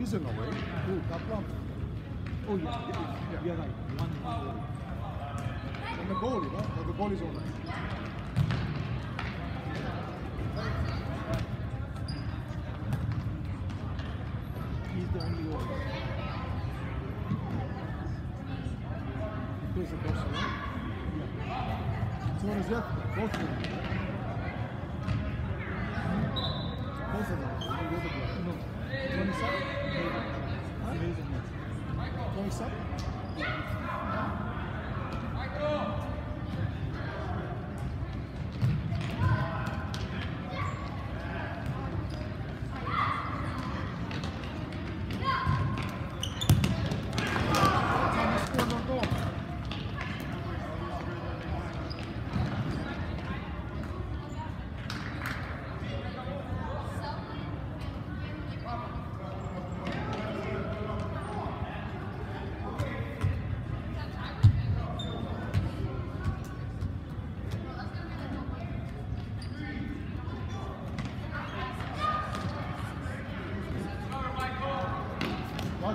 He's in the way. Who? Kaplan. Oh yeah, yeah, yeah. You're right. One, one. And the goalie, no? The goalie's on. He's the only one. He plays the boss, right? So what is that? Both of them. Both of them. No. 27? Huh? There is a match. 27?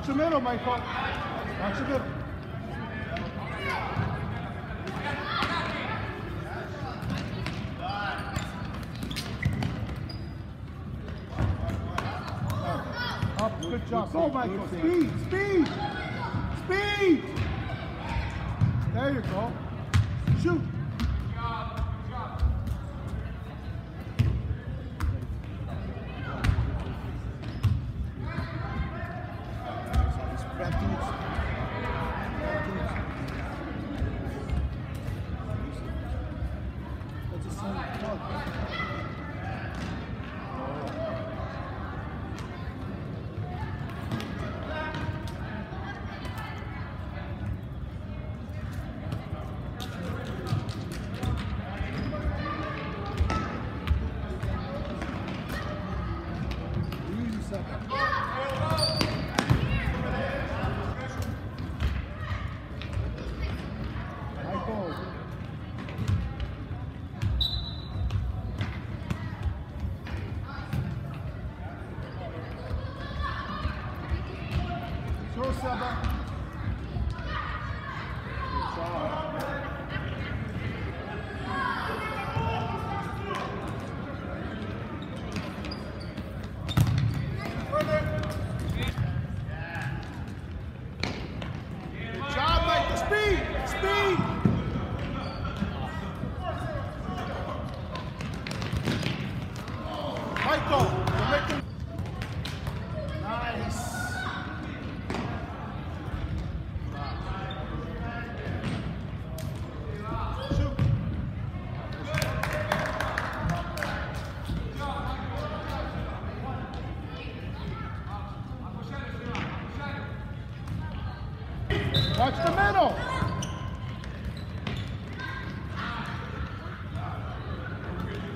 Watch the middle, Michael. Watch the middle. Up, good job. Oh, Go, Michael. Speed, speed, Trouxe a bola.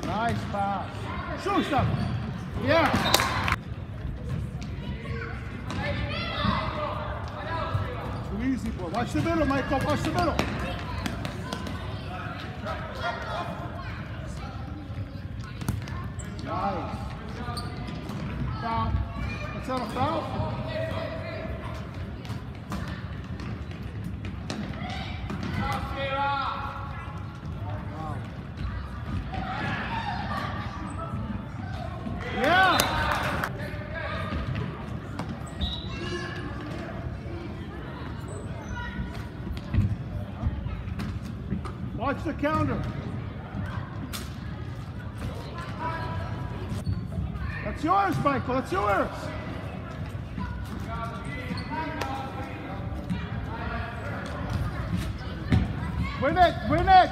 Nice pass. Shoot some. Yeah. Too easy, boy. Watch the middle, Michael. Watch the middle. That's yours, Michael. That's yours. Win it. Win it.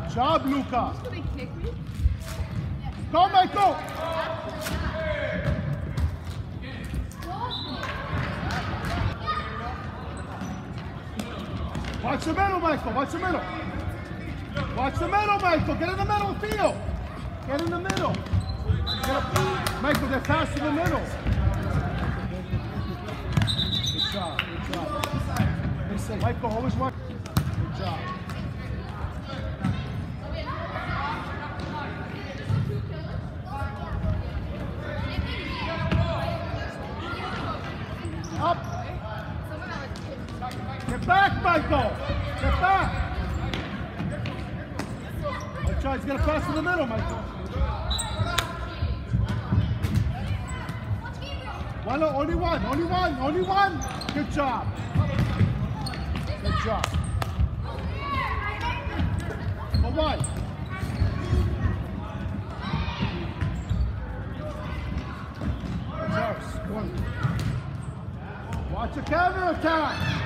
Good job, Luca right, go. Watch the middle, Michael. Watch the middle. Watch the middle, Michael. Get in the middle Theo. Get in the middle. A, Michael, they're fast in the middle. Good job. Good job. Michael, always watch. Good job. Back, Michael. Get back. Good try. He's gonna pass in the middle, Michael. One, only one, only one, only one. Good job. Good job. For one. Reverse. One. Watch the counter attack.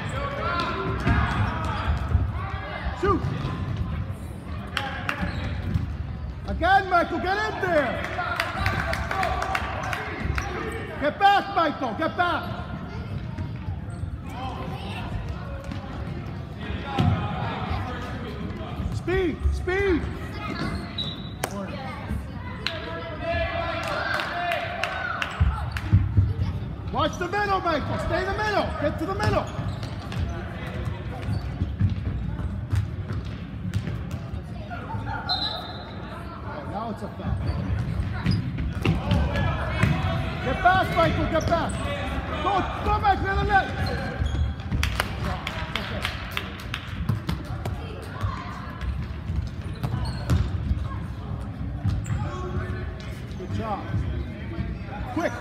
Shoot. Again, Michael, get in there. Get back, Michael, get back. Speed, speed. Watch the middle, Michael. Stay in the middle. Get to the middle. Get back. Go, go back net. Good job. Quick.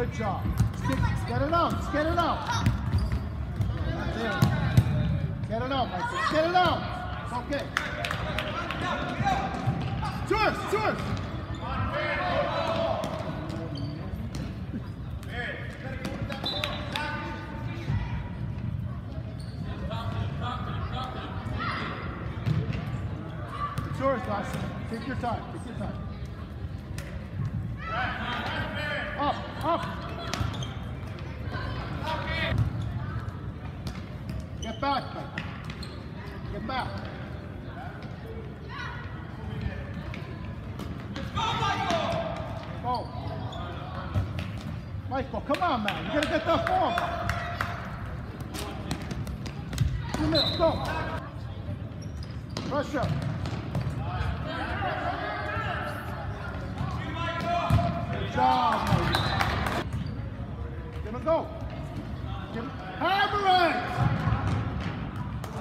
Good job. Stick, get it out. Get it out. Get it out, Michael. Get it out. It's okay. George, George. Take your time. Take your time. Up, up. Get back, Mike. Get back. Go. Michael, come on, man. You gotta get that ball. The middle, go. Pressure. Good job. Give him go. Give him. Hammer it!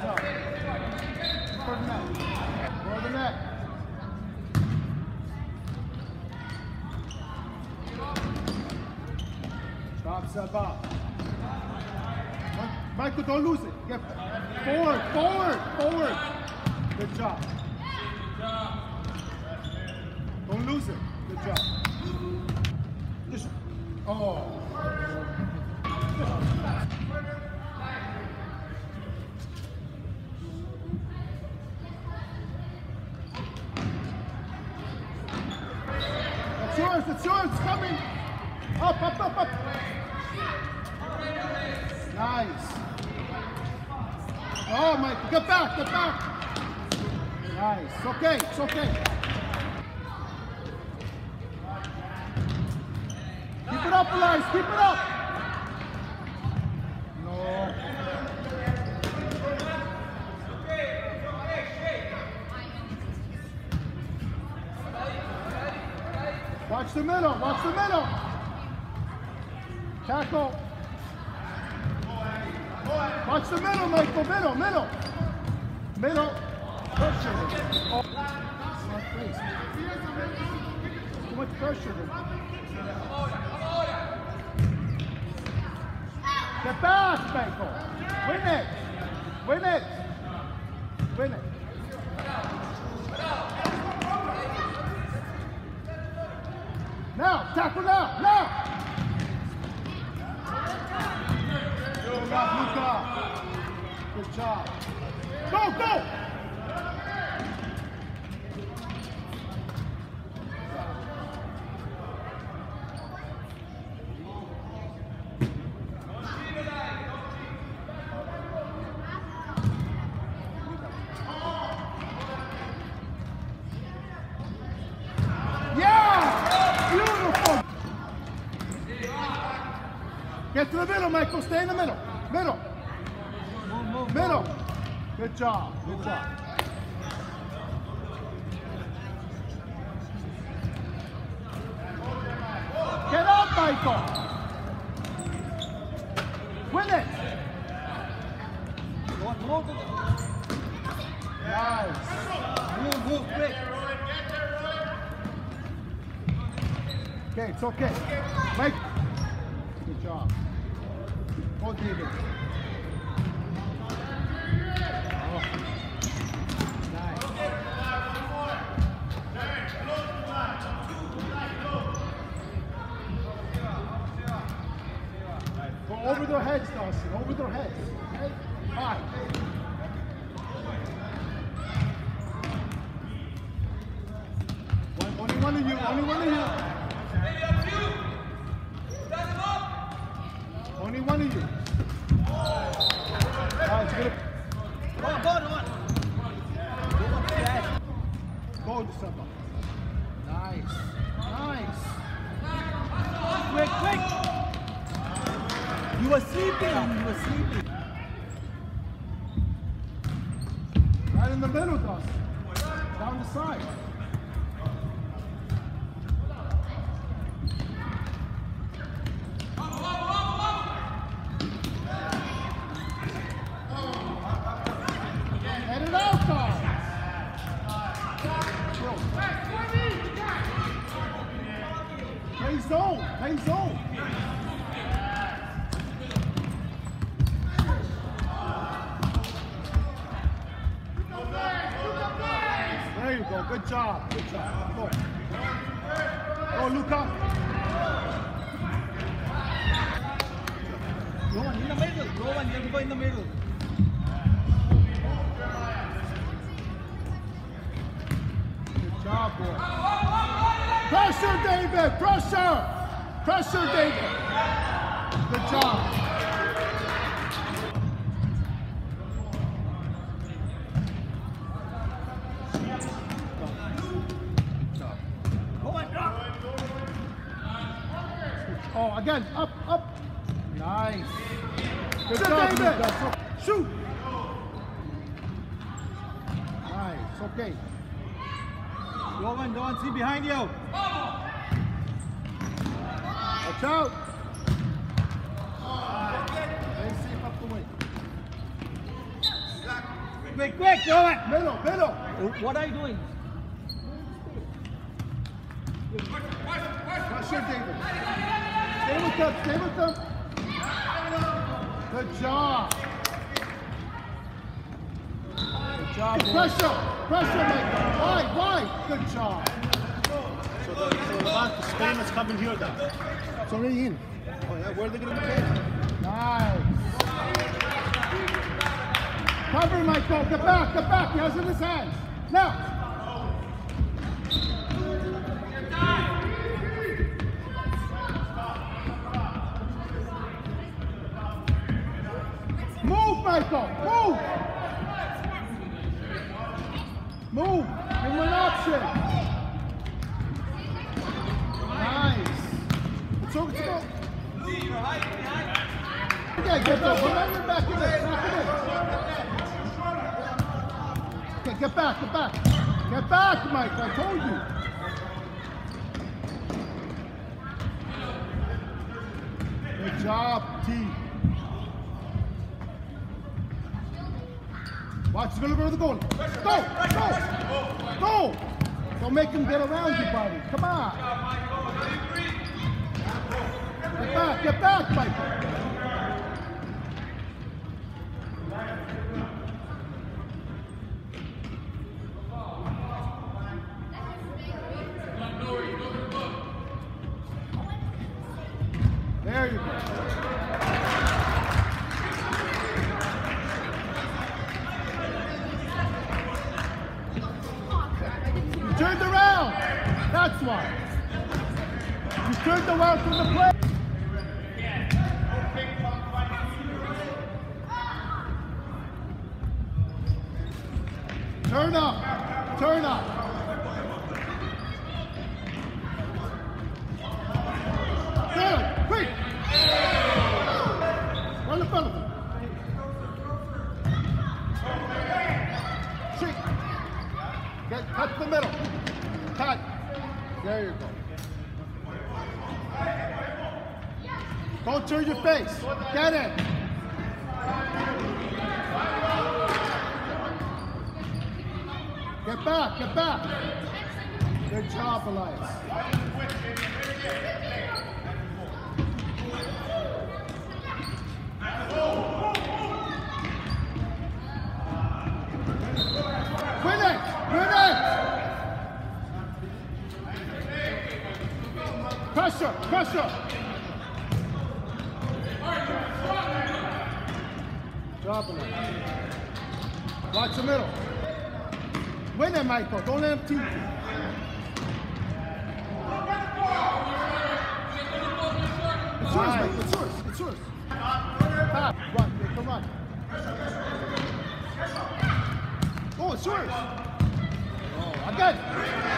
Go. The net. For the net. Stop, step up. Michael, don't lose it. Get forward, forward, forward. Good job. Don't lose it. Good job. Just, oh. That's yours, that's yours, it's coming. Up, up, up, up. Nice. Oh, Michael, get back, get back. Nice. It's okay, it's okay. Keep it up, Elias, keep it up. No. Okay. Watch the middle, watch the middle. Tackle. Watch the middle, Michael, middle, middle. Middle. Push it. Oh. Too much pressure. there. Get back, Michael. Win it. Win it. Win it. Now, tackle now, now. Good job, Luca. Good job. Go, go. Yeah! Beautiful! Get to the middle, Michael. Stay in the middle. Middle. Move, move, Middle. Good job. Good job. Get up, Michael. Win it. Nice. Move, move, quick. Okay, it's okay. Mike. Good job. Go, David. Over their heads, Dawson. Over. One, only one of you. Only one of you. Only one of you. Go go go. Nice. Nice. Quick, quick. You were sleeping. You were sleeping. Right in the middle, Dustin. Down the side. Job. Good job. Go. Go, Luca. Go on, in the middle. Go on, you have to go in the middle. Good job, boy. Pressure, David. Pressure. Pressure, David. Good job. Go on, drop. Oh, again. Up, up. Nice. Good Shoot, job, David. Luca. Shoot. Nice. Okay. Go on, go on, see behind you. Watch out. Stay safe up the way. Quick, quick, go on. Middle, middle. What are you doing? Pressure, David. Stay with them. Stay with them. Good job. Good job. Pressure. Pressure, Michael. Wide, wide. Good job. So the, so the, last, the Spain is coming here then. It's already in. Oh yeah, where are they going to be? Nice. Cover, Michael. Get back. Get back. He has it in his hands. Now. Move, Michael. Move. Move. Give him an option. Nice. It's over to go. Okay, get back. Remember, back it. Back. Okay, get back. Get back. Get back, Mike. I told you. Good job, Watch, he's gonna go to the goal. Go, go, go. Don't make him get around you, buddy. Come on. Get back, get back, Michael. Get cut the middle. Cut. There you go. Don't turn your face. Get it. Get back, get back. Good job, Elias it! Win it! Pressure! Pressure! Drop it. Watch the middle. Win it, Michael. Don't let him teach you. It's yours, Michael. It's yours. It's yours. Pass. Run. A run. Oh, it's yours. Oh, again.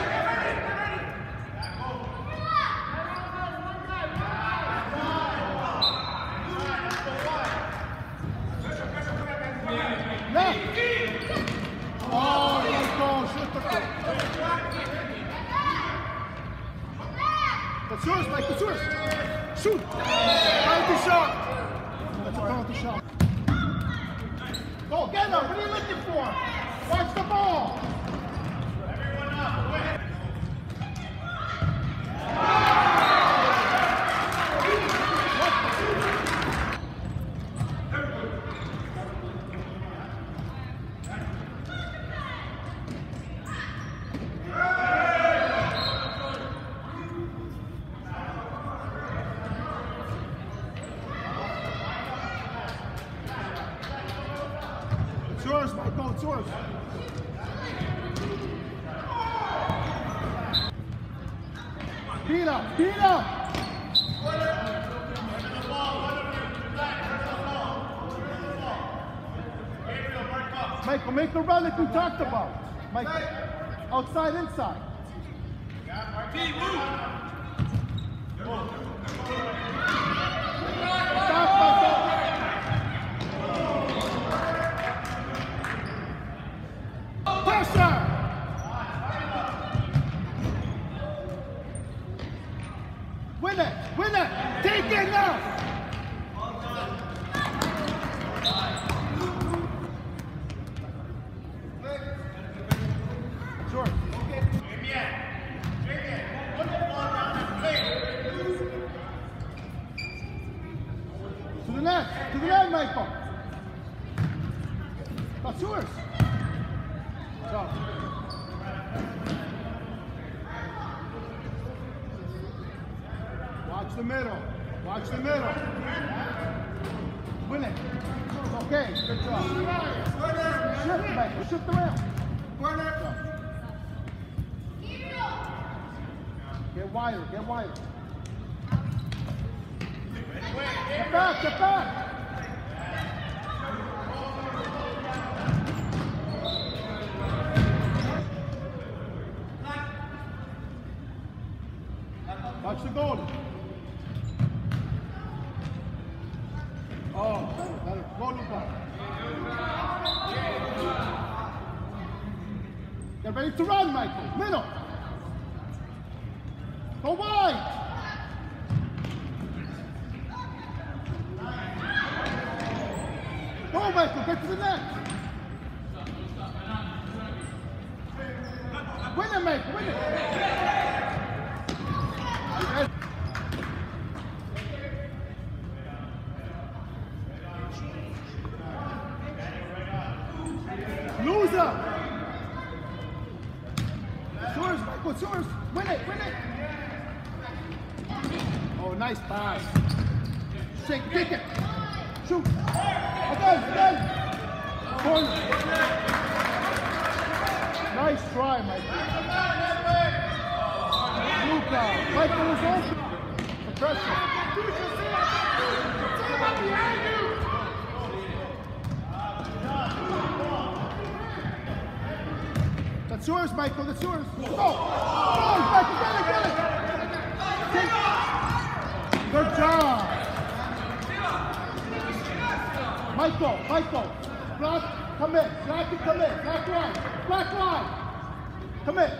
Win it! Win it! Take it now! Back. Get back. Loser. It's yours, Michael. It's yours. Win it. Win it. Oh, nice pass. Shake, kick it. Shoot. Again, again. Corner. Nice try, Michael. Luca. Michael was open. Pressure. That's yours, Michael. That's yours. Go. Go, Michael. Get it, get it. Good job. Michael, Michael. Black, come in. Black, come in. Black line. Black line. Come in.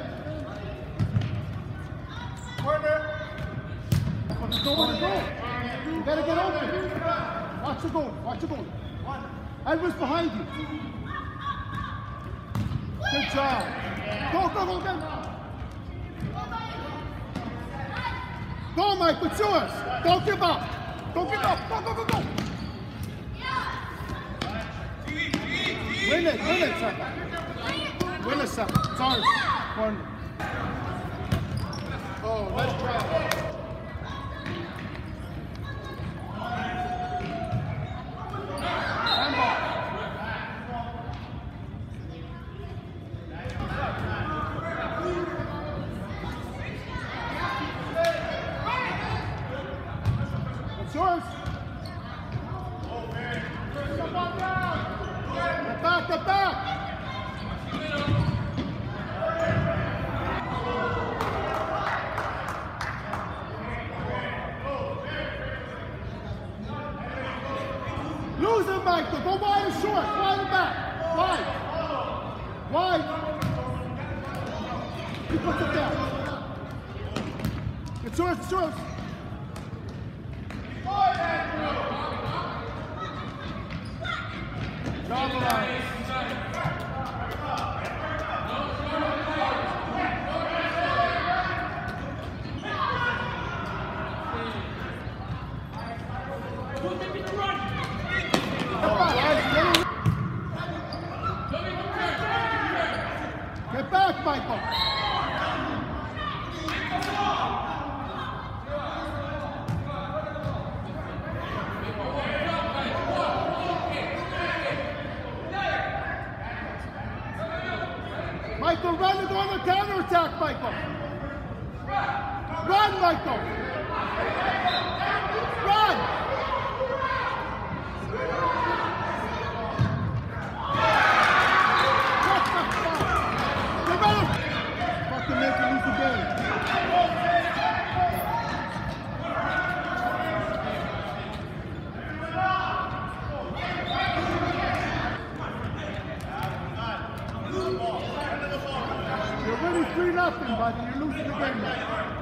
Corner. Nowhere to go. You gotta get open. Watch the goal. Watch the goal. Edwards behind you. Good job. Go, go, go, go. Go, Mike, it's yours. Don't give up. Don't give up. Go, go, go, go. Win it, win it, son. Win it, son. It's ours. Corner. Oh, nice try. Handball. It's yours. Get back, get back. Lose it, Michael. Go wide and short. Wide and back. Wide. Wide. He puts it down. It's yours, it's yours. Job line. Back, Michael. Michael, run and go on the counterattack, Michael. Run, Michael. Run. What the fuck? Get better. Fucking make you lose the game. You're winning 3 nothing, buddy. You're losing the game now.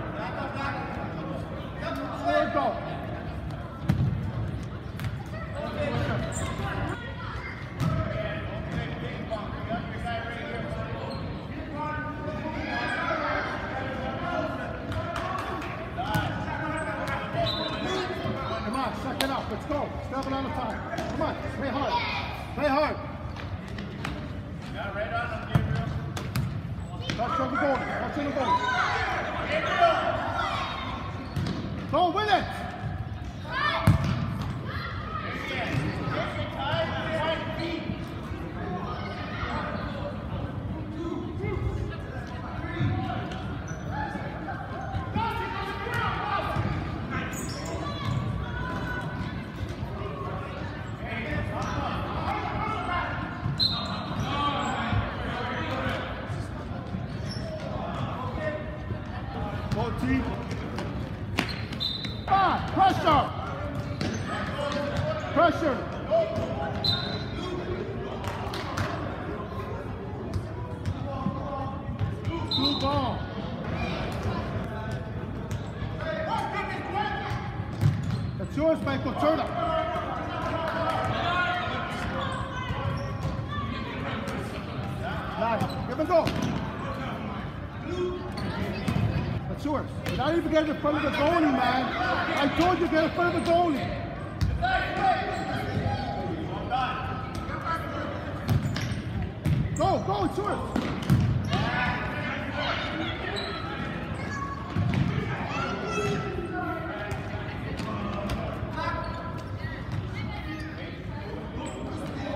A goal. Come on, second up. Let's go. Seven on the time. Come on, play hard. Play hard. Touch on the goal. Touch on the goal. Go win it. Go team. Come on, pressure. Pressure. Blue ball. That's yours, Michael. Turn up. Nice. Give it a go. That's yours. You're not even getting in front of the goalie, man. I told you get in front of the goalie. Go, go, it's yours.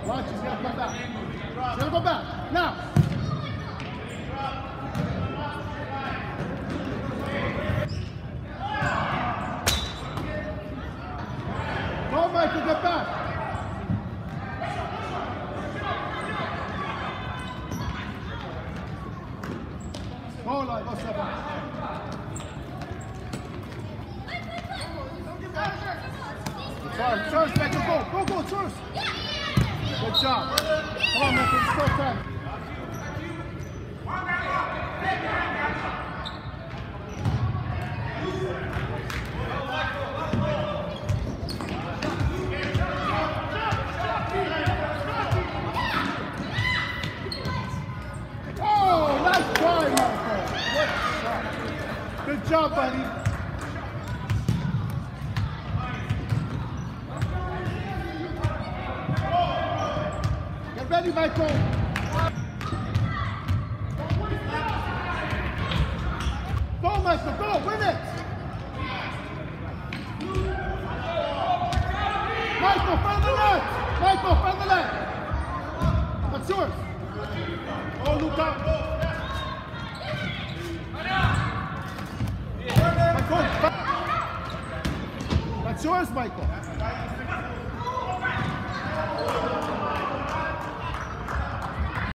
Watch, he's gonna come back. He's gonna go back. Now.